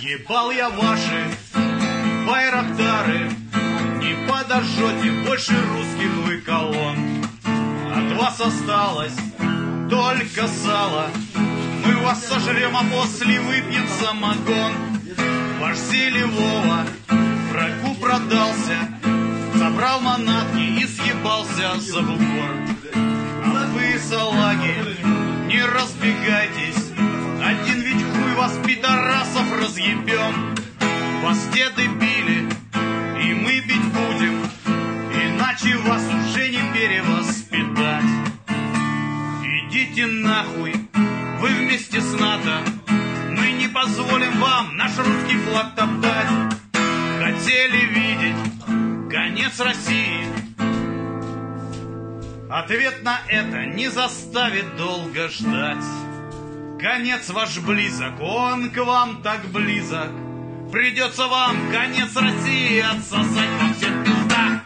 Ебал я ваши байрактары, Не подожжете больше русских вы колонн. От вас осталось только сало, Мы вас сожрем, а после выпьем самогон. Ваш Селивова врагу продался, Забрал манатки и съебался за бугор. А вы, салаги, разъебем. Вас деды били, и мы бить будем, Иначе вас уже не перевоспитать. Идите нахуй, вы вместе с НАТО, Мы не позволим вам наш русский флаг топтать. Хотели видеть конец России, Ответ на это не заставит долго ждать. Конец ваш близок, он к вам так близок. Придется вам конец России отсосать во всех пиздах.